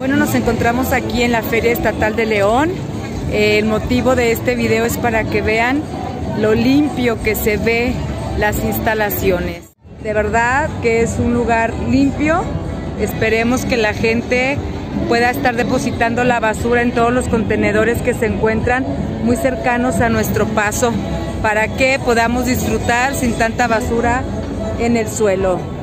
Bueno, nos encontramos aquí en la Feria Estatal de León. El motivo de este video es para que vean lo limpio que se ve las instalaciones. De verdad que es un lugar limpio. Esperemos que la gente pueda estar depositando la basura en todos los contenedores que se encuentran muy cercanos a nuestro paso para que podamos disfrutar sin tanta basura en el suelo.